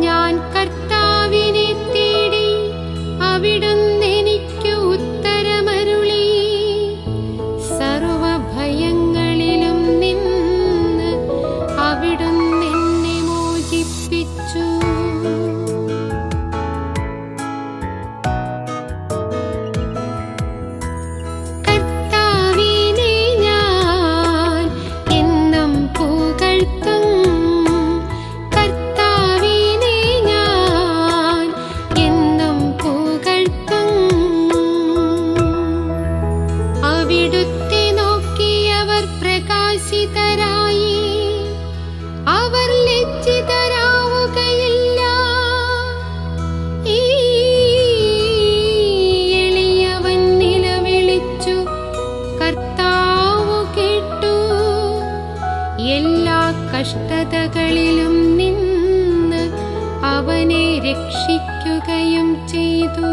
ज्ञान करते എല്ലാ കഷ്ടതകളിലും നിന്ന് അവനെ രക്ഷിക്കുകയും ചെയ്തു.